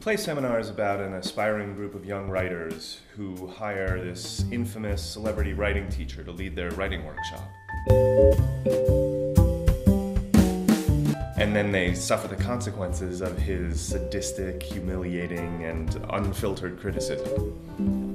play seminar is about an aspiring group of young writers who hire this infamous celebrity writing teacher to lead their writing workshop. And then they suffer the consequences of his sadistic, humiliating, and unfiltered criticism.